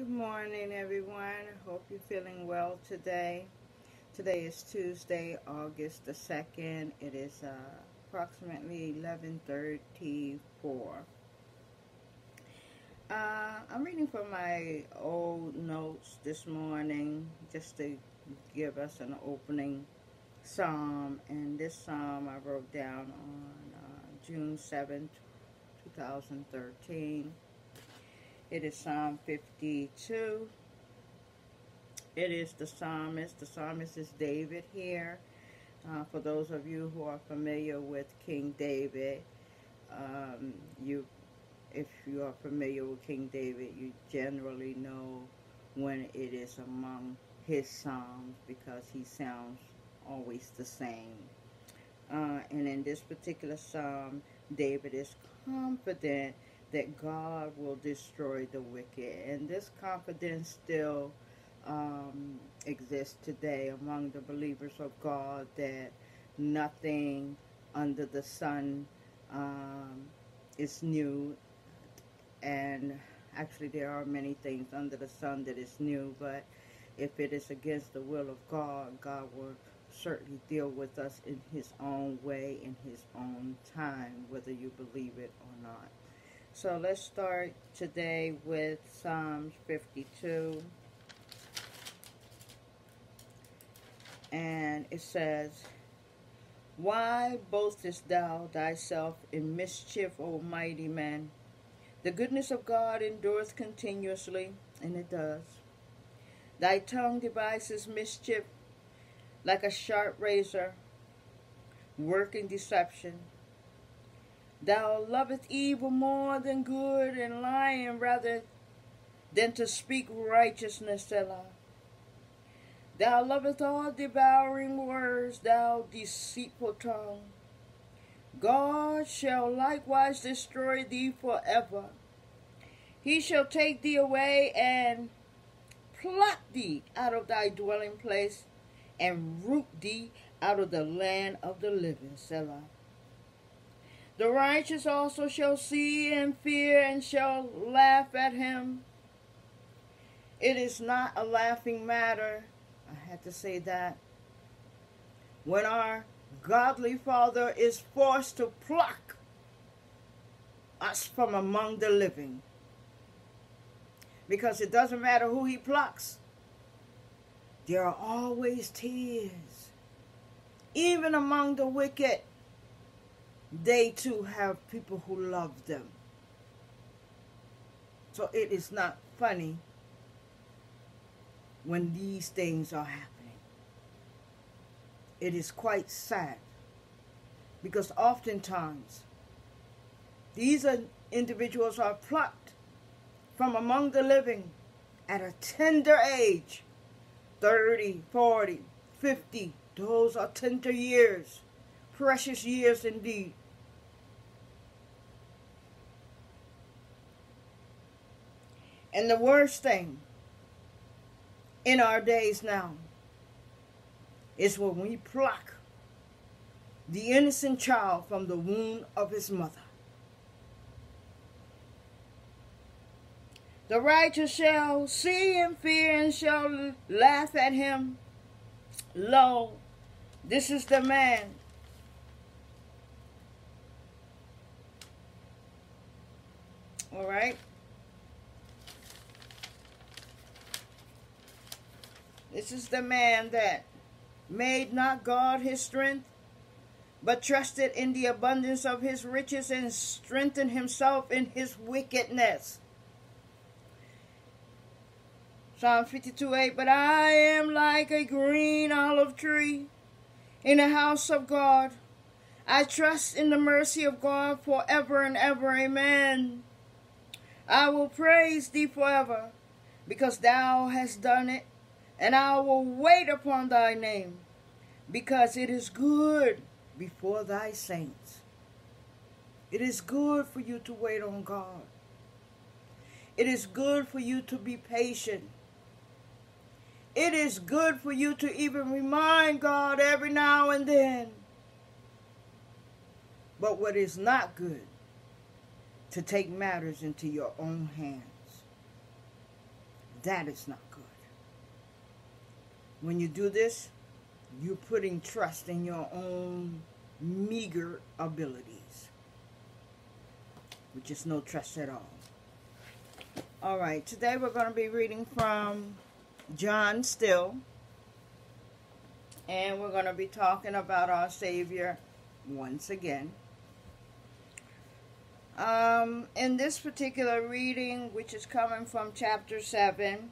Good morning, everyone. Hope you're feeling well today. Today is Tuesday, August the 2nd. It is uh, approximately 11.34. Uh, I'm reading from my old notes this morning just to give us an opening psalm. And this psalm I wrote down on uh, June 7th, 2013. It is Psalm 52. It is the psalmist. The psalmist is David here. Uh, for those of you who are familiar with King David, um, you, if you are familiar with King David, you generally know when it is among his psalms because he sounds always the same. Uh, and in this particular psalm, David is confident that God will destroy the wicked. And this confidence still um, exists today among the believers of God that nothing under the sun um, is new. And actually, there are many things under the sun that is new, but if it is against the will of God, God will certainly deal with us in his own way, in his own time, whether you believe it or not. So let's start today with Psalms 52. And it says, Why boastest thou thyself in mischief, O mighty man? The goodness of God endureth continuously, and it does. Thy tongue devises mischief like a sharp razor, working deception. Thou lovest evil more than good, and lying rather than to speak righteousness, Selah. Thou lovest all devouring words, thou deceitful tongue. God shall likewise destroy thee forever. He shall take thee away and pluck thee out of thy dwelling place and root thee out of the land of the living, Selah. The righteous also shall see and fear and shall laugh at him. It is not a laughing matter. I had to say that. When our godly Father is forced to pluck us from among the living. Because it doesn't matter who he plucks. There are always tears. Even among the wicked they too have people who love them. So it is not funny when these things are happening. It is quite sad because oftentimes these are individuals are plucked from among the living at a tender age 30, 40, 50. Those are tender years, precious years indeed. And the worst thing in our days now is when we pluck the innocent child from the womb of his mother. The righteous shall see and fear and shall laugh at him. Lo, this is the man. All right. This is the man that made not God his strength, but trusted in the abundance of his riches and strengthened himself in his wickedness. Psalm 52 8, But I am like a green olive tree in the house of God. I trust in the mercy of God forever and ever. Amen. I will praise thee forever because thou hast done it and I will wait upon thy name, because it is good before thy saints. It is good for you to wait on God. It is good for you to be patient. It is good for you to even remind God every now and then. But what is not good, to take matters into your own hands. That is not. When you do this, you're putting trust in your own meager abilities, which is no trust at all. All right, today we're going to be reading from John Still, and we're going to be talking about our Savior once again. Um, in this particular reading, which is coming from chapter 7,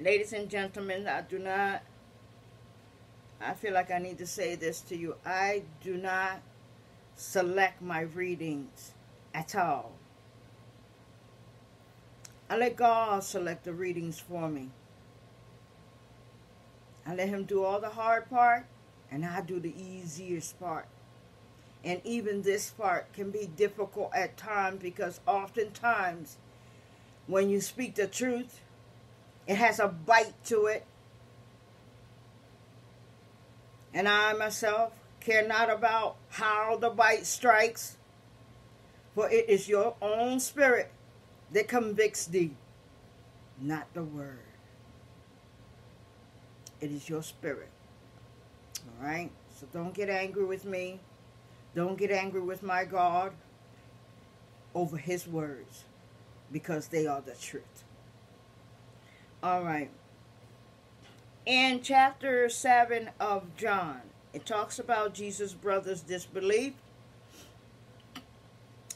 ladies and gentlemen, I do not, I feel like I need to say this to you. I do not select my readings at all. I let God select the readings for me. I let Him do all the hard part, and I do the easiest part. And even this part can be difficult at times because oftentimes when you speak the truth, it has a bite to it. And I myself care not about how the bite strikes, for it is your own spirit that convicts thee, not the word. It is your spirit. All right? So don't get angry with me. Don't get angry with my God over his words because they are the truth. All right. In chapter 7 of John, it talks about Jesus' brother's disbelief.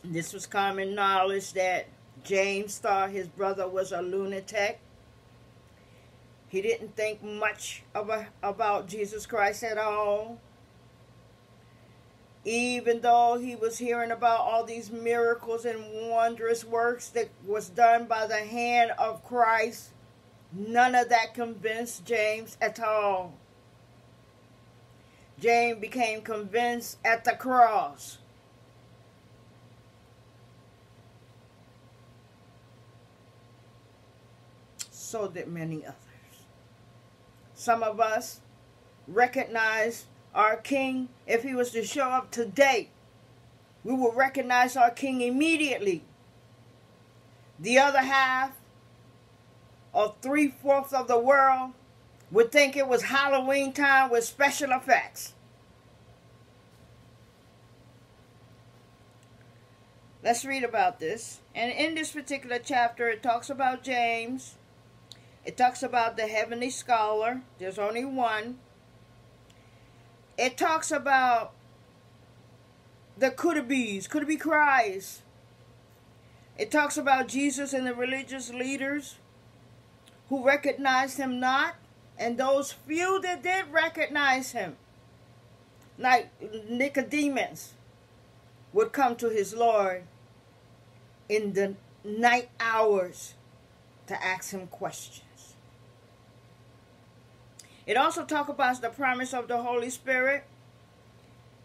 This was common knowledge that James thought his brother was a lunatic. He didn't think much a, about Jesus Christ at all even though he was hearing about all these miracles and wondrous works that was done by the hand of Christ, none of that convinced James at all. James became convinced at the cross. So did many others. Some of us recognize our king, if he was to show up today, we will recognize our king immediately. The other half, or three fourths of the world, would think it was Halloween time with special effects. Let's read about this. And in this particular chapter, it talks about James. It talks about the heavenly scholar. There's only one it talks about the could bees, could be Christ. It talks about Jesus and the religious leaders who recognized him not, and those few that did recognize him, like Nicodemus, would come to his Lord in the night hours to ask him questions. It also talks about the promise of the Holy Spirit.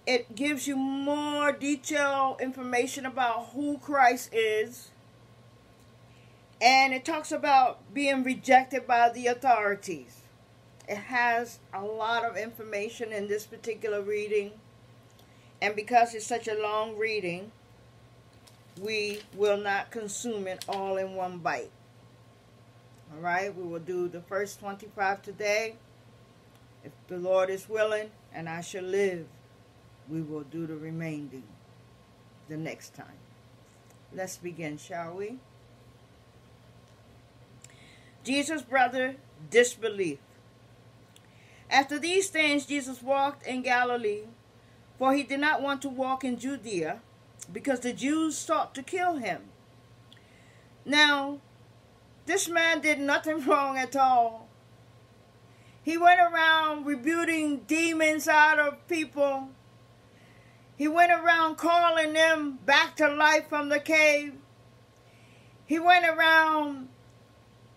It gives you more detailed information about who Christ is. And it talks about being rejected by the authorities. It has a lot of information in this particular reading. And because it's such a long reading, we will not consume it all in one bite. All right, we will do the first 25 today. If the Lord is willing and I shall live, we will do the remaining the next time. Let's begin, shall we? Jesus' brother disbelief. After these things, Jesus walked in Galilee, for he did not want to walk in Judea, because the Jews sought to kill him. Now, this man did nothing wrong at all he went around rebuking demons out of people. He went around calling them back to life from the cave. He went around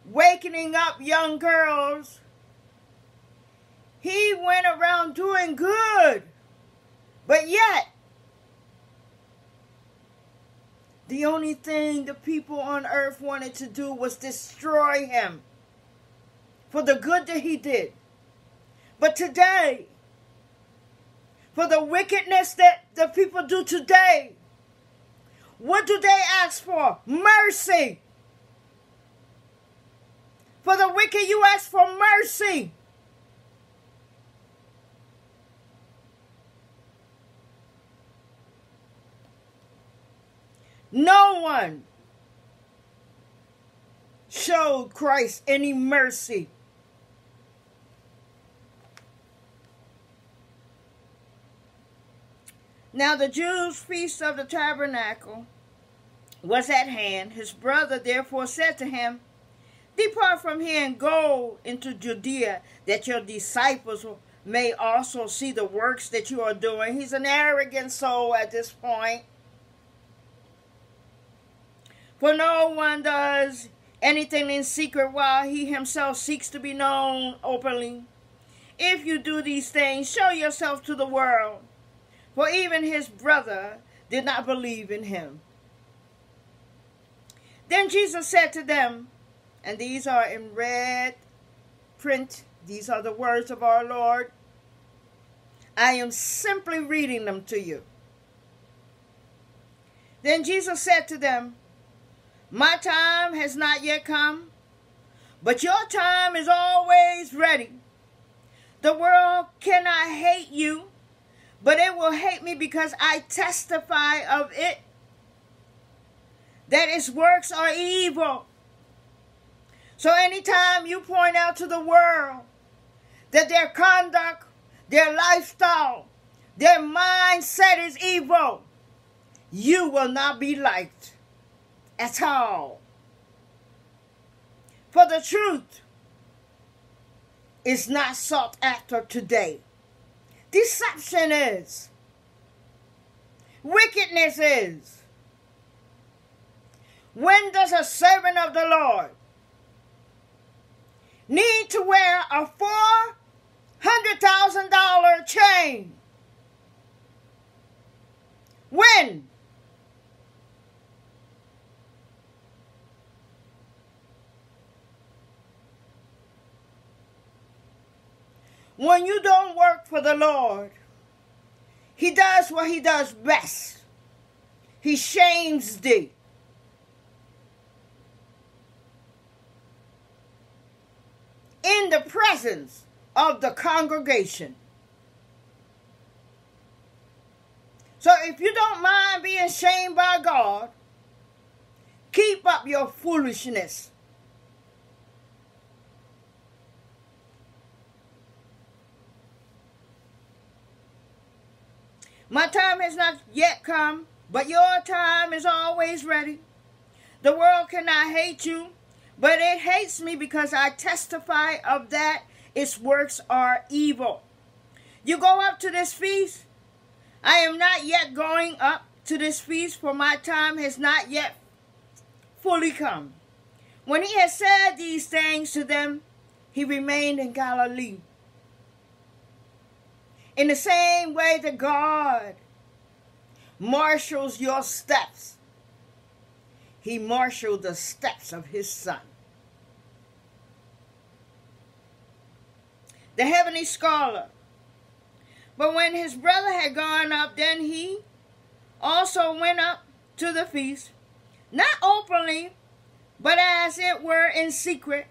wakening up young girls. He went around doing good. But yet, the only thing the people on earth wanted to do was destroy him for the good that he did. But today, for the wickedness that the people do today, what do they ask for? Mercy. For the wicked you ask for mercy. No one showed Christ any mercy. Now the Jews' feast of the tabernacle was at hand. His brother therefore said to him, Depart from here and go into Judea, that your disciples may also see the works that you are doing. He's an arrogant soul at this point. For no one does anything in secret while he himself seeks to be known openly. If you do these things, show yourself to the world. For even his brother did not believe in him. Then Jesus said to them, and these are in red print, these are the words of our Lord. I am simply reading them to you. Then Jesus said to them, My time has not yet come, but your time is always ready. The world cannot hate you, but it will hate me because I testify of it that its works are evil. So anytime you point out to the world that their conduct, their lifestyle, their mindset is evil, you will not be liked at all. For the truth is not sought after today. Deception is. Wickedness is. When does a servant of the Lord need to wear a $400,000 chain? When? When you don't work for the Lord, He does what He does best. He shames thee. In the presence of the congregation. So if you don't mind being shamed by God, keep up your foolishness. My time has not yet come, but your time is always ready. The world cannot hate you but it hates me because I testify of that its works are evil. You go up to this feast. I am not yet going up to this feast, for my time has not yet fully come. When he had said these things to them, he remained in Galilee. In the same way that God marshals your steps, he marshaled the steps of his son. the heavenly scholar. But when his brother had gone up, then he also went up to the feast, not openly, but as it were in secret.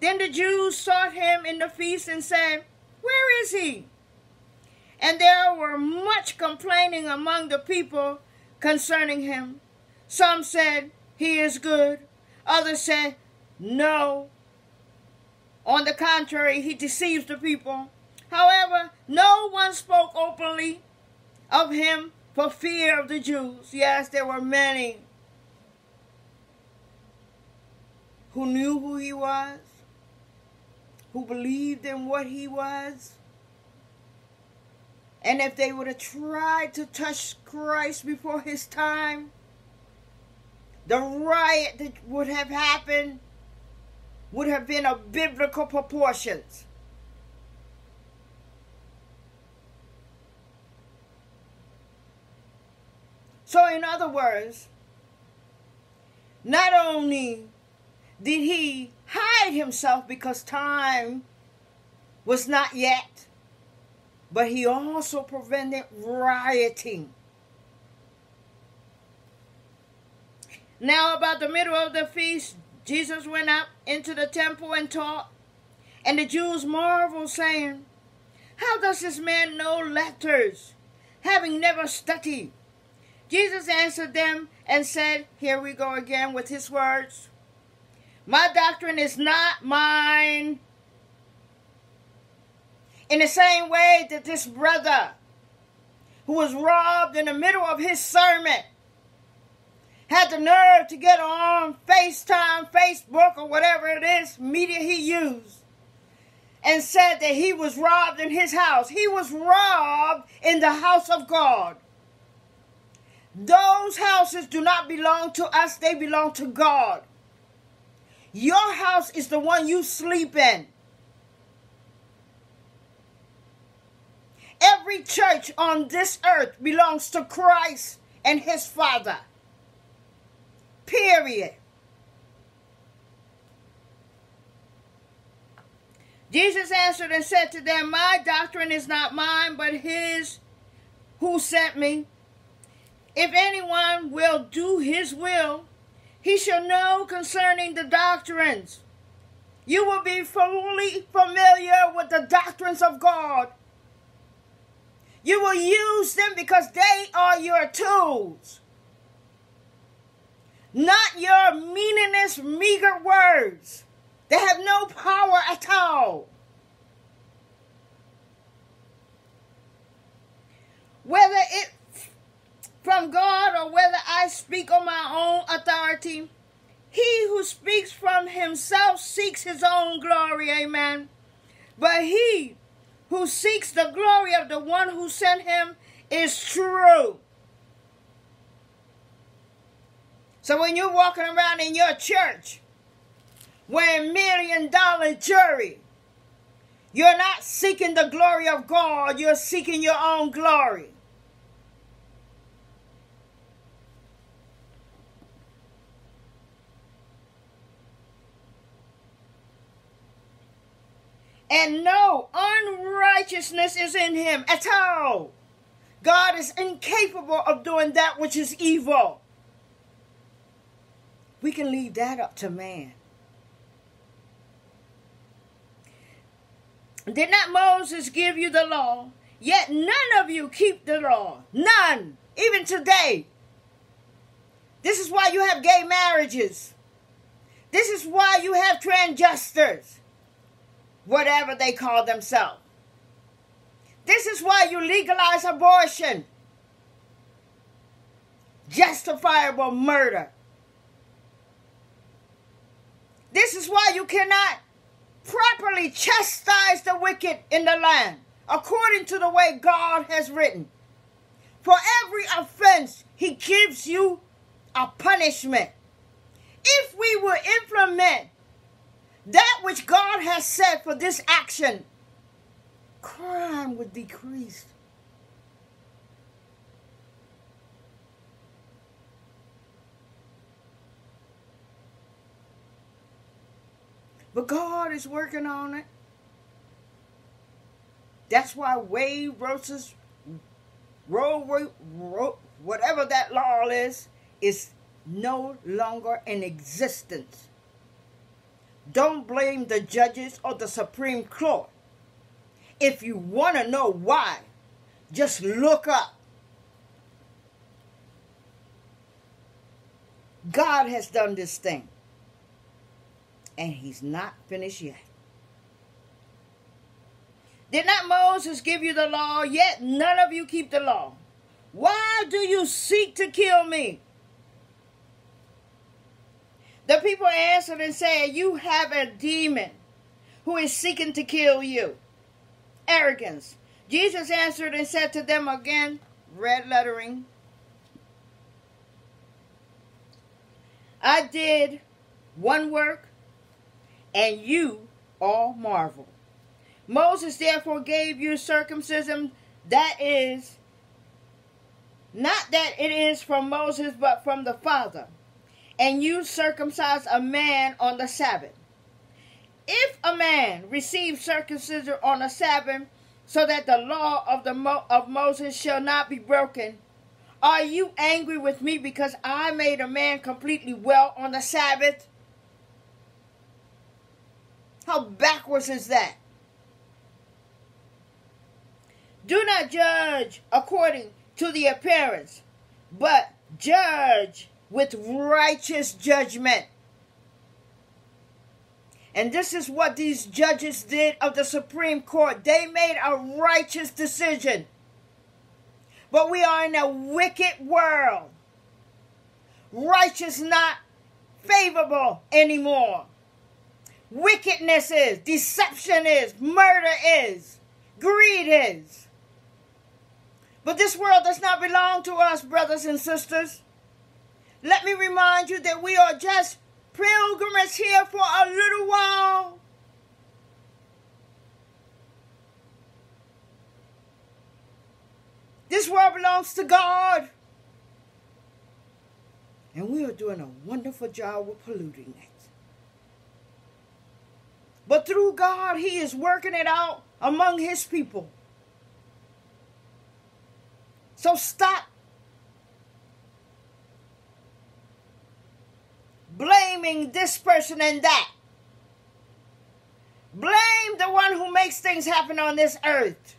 Then the Jews sought him in the feast and said, Where is he? And there were much complaining among the people concerning him. Some said, He is good. Others said, No, on the contrary, he deceives the people. However, no one spoke openly of him for fear of the Jews. Yes, there were many who knew who he was, who believed in what he was. And if they would have tried to touch Christ before his time, the riot that would have happened would have been of biblical proportions. So, in other words, not only did he hide himself because time was not yet, but he also prevented rioting. Now, about the middle of the feast, Jesus went up into the temple and taught, and the Jews marveled, saying, How does this man know letters, having never studied? Jesus answered them and said, Here we go again with his words. My doctrine is not mine. In the same way that this brother who was robbed in the middle of his sermon had the nerve to get on FaceTime, Facebook, or whatever it is, media he used, and said that he was robbed in his house. He was robbed in the house of God. Those houses do not belong to us, they belong to God. Your house is the one you sleep in. Every church on this earth belongs to Christ and his Father. Period. Jesus answered and said to them, My doctrine is not mine, but his who sent me. If anyone will do his will, he shall know concerning the doctrines. You will be fully familiar with the doctrines of God. You will use them because they are your tools not your meaningless, meager words. They have no power at all. Whether it from God or whether I speak on my own authority, he who speaks from himself seeks his own glory, amen. But he who seeks the glory of the one who sent him is true. So when you're walking around in your church wearing million dollar jewelry, you're not seeking the glory of God, you're seeking your own glory. And no unrighteousness is in him at all. God is incapable of doing that which is evil. We can leave that up to man. Did not Moses give you the law? Yet none of you keep the law. None. Even today. This is why you have gay marriages. This is why you have transgenders. Whatever they call themselves. This is why you legalize abortion. Justifiable murder. This is why you cannot properly chastise the wicked in the land according to the way God has written. For every offense, he gives you a punishment. If we will implement that which God has said for this action, crime would decrease. But God is working on it. That's why Wade versus Roe, Roe, whatever that law is, is no longer in existence. Don't blame the judges or the Supreme Court. If you want to know why, just look up. God has done this thing and he's not finished yet. Did not Moses give you the law? Yet none of you keep the law. Why do you seek to kill me? The people answered and said, You have a demon who is seeking to kill you. Arrogance. Jesus answered and said to them again, red lettering, I did one work and you all marvel. Moses therefore gave you circumcision that is not that it is from Moses, but from the Father. And you circumcise a man on the Sabbath. If a man receives circumcision on the Sabbath, so that the law of the Mo- of Moses shall not be broken, are you angry with me because I made a man completely well on the Sabbath? How backwards is that? Do not judge according to the appearance, but judge with righteous judgment. And this is what these judges did of the Supreme Court. They made a righteous decision. But we are in a wicked world. Righteous not favorable anymore. Wickedness is, deception is, murder is, greed is. But this world does not belong to us, brothers and sisters. Let me remind you that we are just pilgrims here for a little while. This world belongs to God. And we are doing a wonderful job with polluting it. But through God, He is working it out among His people. So stop blaming this person and that. Blame the one who makes things happen on this earth.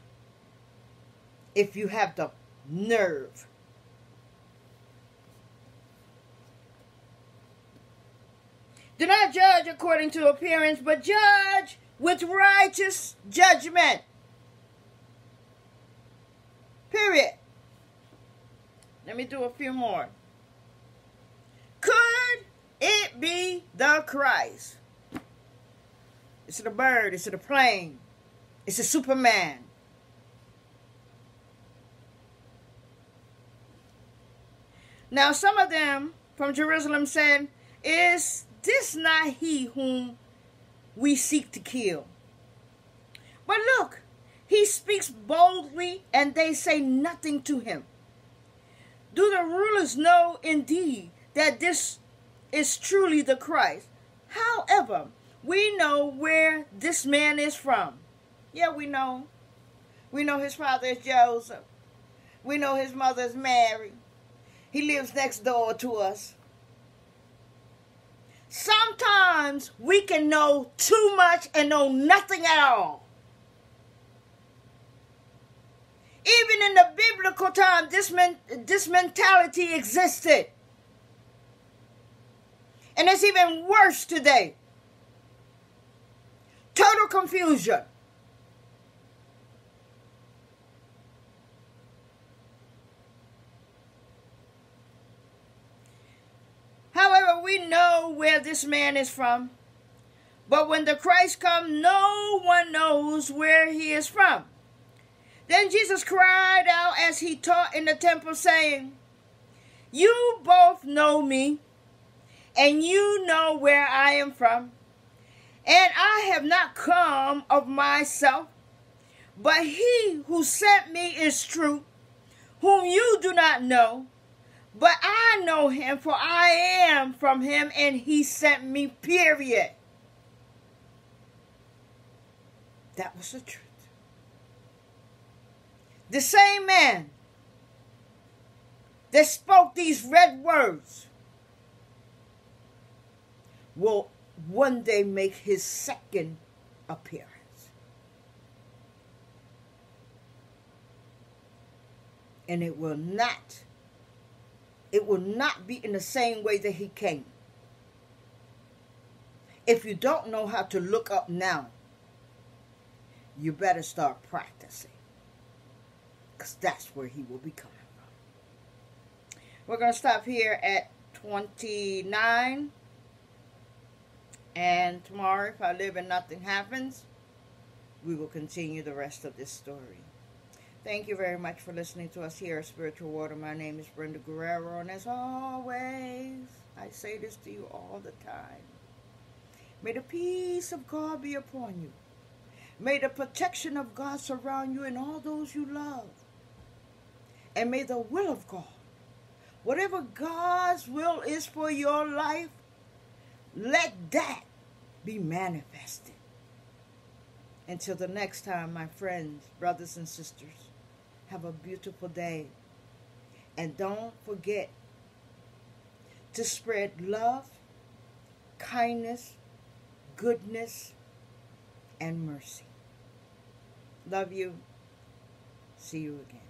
If you have the nerve. Do not judge according to appearance, but judge with righteous judgment. Period. Let me do a few more. Could it be the Christ? Is it a bird? Is it a plane? Is it Superman? Now, some of them from Jerusalem said, Is this is not he whom we seek to kill? But look, he speaks boldly, and they say nothing to him. Do the rulers know indeed that this is truly the Christ? However, we know where this man is from. Yeah, we know. We know his father is Joseph. We know his mother is Mary. He lives next door to us. Sometimes we can know too much and know nothing at all. Even in the biblical time, this, men, this mentality existed. And it's even worse today. Total confusion. However, we know where this man is from. But when the Christ comes, no one knows where he is from. Then Jesus cried out as he taught in the temple, saying, You both know me, and you know where I am from. And I have not come of myself, but he who sent me is true, whom you do not know. But I know him, for I am from him, and he sent me, period. That was the truth. The same man that spoke these red words will one day make his second appearance. And it will not it will not be in the same way that he came. If you don't know how to look up now, you better start practicing. Because that's where he will be coming from. We're going to stop here at 29. And tomorrow, if I live and nothing happens, we will continue the rest of this story. Thank you very much for listening to us here at Spiritual Water. My name is Brenda Guerrero, and as always, I say this to you all the time. May the peace of God be upon you. May the protection of God surround you and all those you love. And may the will of God, whatever God's will is for your life, let that be manifested. Until the next time, my friends, brothers, and sisters, have a beautiful day. And don't forget to spread love, kindness, goodness, and mercy. Love you. See you again.